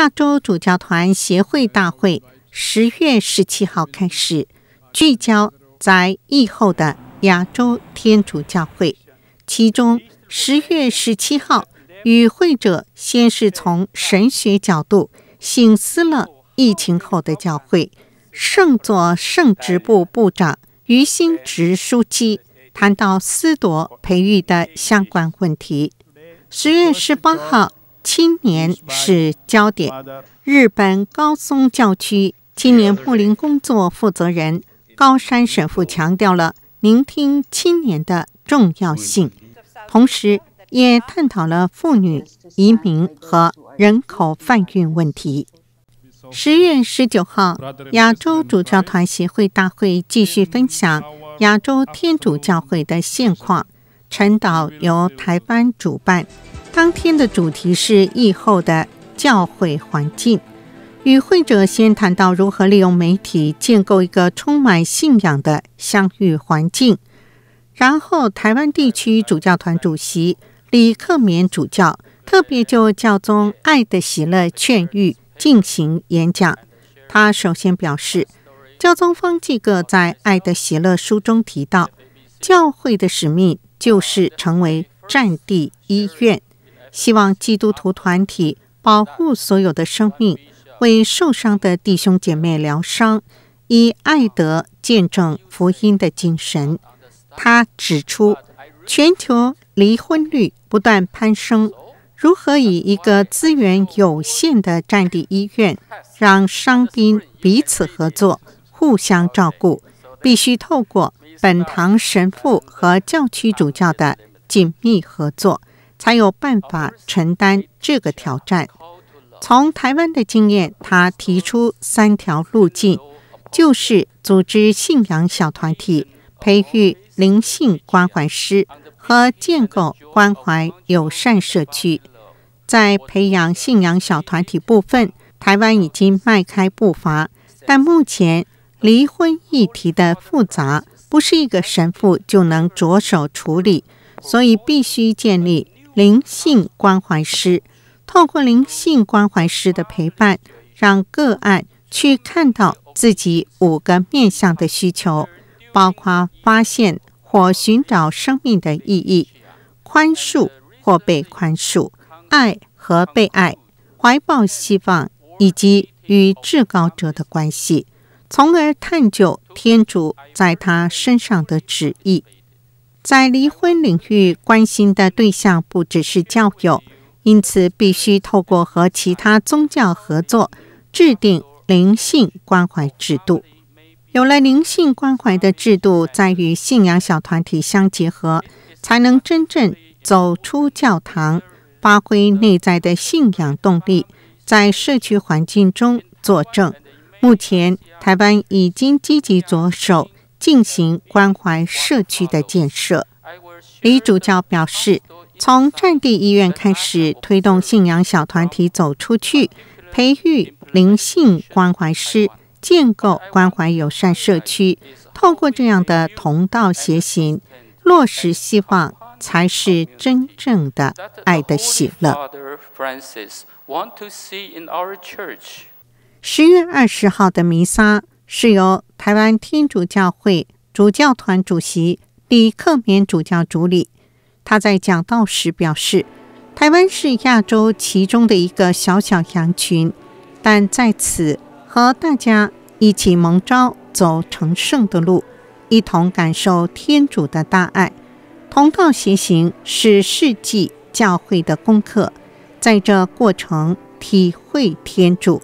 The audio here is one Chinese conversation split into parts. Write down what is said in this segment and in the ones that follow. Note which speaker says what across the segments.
Speaker 1: 亚洲主教团协会大会十月十七号开始，聚焦在疫后的亚洲天主教会。其中，十月十七号与会者先是从神学角度醒思了疫情后的教会。圣座圣职部部长于新直书记谈到思铎培育的相关问题。十月十八号，青年是焦点。日本高松教区青年牧灵工作负责人高山神父强调了聆听青年的重要性，同时也探讨了妇女移民和人口贩运问题。十月十九号，亚洲主教团协会大会继续分享亚洲天主教会的现况。晨祷由台湾主办，当天的主题是疫后的教会环境。与会者先谈到如何利用媒体建构一个充满信仰的相遇环境，然后台湾地区主教团主席李克勉主教特别就教宗爱的喜乐劝谕。进行演讲，他首先表示，教宗方济各在《爱的喜乐》书中提到，教会的使命就是成为战地医院，希望基督徒团体保护所有的生命，为受伤的弟兄姐妹疗伤，以爱德见证福音的精神。他指出，全球离婚率不断攀升。如何以一个资源有限的战地医院，让伤兵彼此合作、互相照顾？必须透过本堂神父和教区主教的紧密合作，才有办法承担这个挑战。从台湾的经验，他提出三条路径，就是组织信仰小团体、培育灵性关怀师和建构关怀友善社区。在培养信仰小团体部分，台湾已经迈开步伐，但目前离婚议题的复杂，不是一个神父就能着手处理，所以必须建立灵性关怀师，透过灵性关怀师的陪伴，让个案去看到自己五个面向的需求，包括发现或寻找生命的意义、宽恕或被宽恕。爱和被爱，怀抱希望，以及与至高者的关系，从而探究天主在他身上的旨意。在离婚领域，关心的对象不只是教友，因此必须透过和其他宗教合作，制定灵性关怀制度。有了灵性关怀的制度，在与信仰小团体相结合，才能真正走出教堂。发挥内在的信仰动力，在社区环境中作证。目前，台湾已经积极着手进行关怀社区的建设。李主教表示，从战地医院开始推动信仰小团体走出去，培育灵性关怀师，建构关怀友善社区。透过这样的同道协行，落实希望。才是真正的爱的喜乐。十月二十号的弥撒是由台湾天主教会主教团主席李克勉主教主理。他在讲道时表示，台湾是亚洲其中的一个小小羊群，但在此和大家一起蒙召走成圣的路，一同感受天主的大爱。同道协行是世纪教会的功课，在这过程体会天主。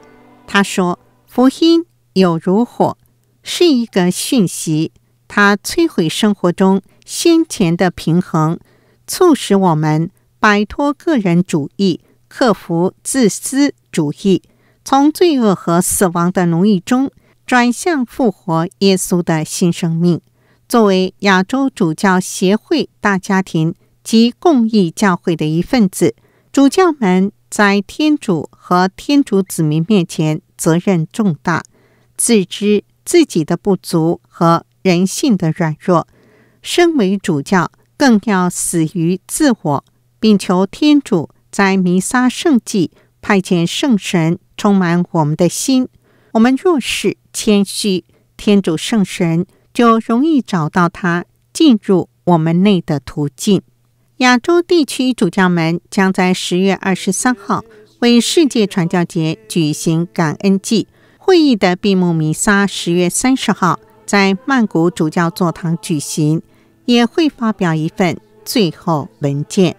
Speaker 1: 他说：“福音有如火，是一个讯息，它摧毁生活中先前的平衡，促使我们摆脱个人主义，克服自私主义，从罪恶和死亡的奴役中转向复活耶稣的新生命。”作为亚洲主教协会大家庭及共益教会的一份子，主教们在天主和天主子民面前责任重大，自知自己的不足和人性的软弱。身为主教，更要死于自我，并求天主在弥撒圣祭派遣圣神充满我们的心。我们若是谦虚，天主圣神就容易找到他进入我们内的途径。亚洲地区主教们将在十月二十三号为世界传教节举行感恩祭会议的闭幕弥撒，十月三十号在曼谷主教座堂举行，也会发表一份最后文件。